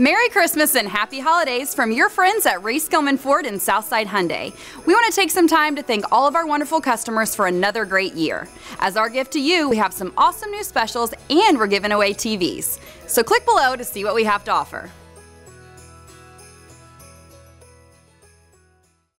Merry Christmas and happy holidays from your friends at Ray Skillman Ford in Southside Hyundai. We want to take some time to thank all of our wonderful customers for another great year. As our gift to you, we have some awesome new specials and we're giving away TVs. So click below to see what we have to offer.